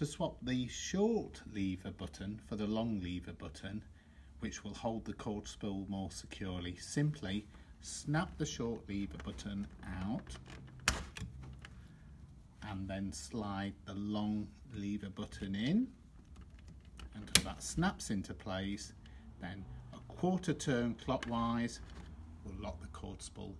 To swap the short lever button for the long lever button, which will hold the cord spool more securely, simply snap the short lever button out and then slide the long lever button in. Until that snaps into place then a quarter turn clockwise will lock the cord spool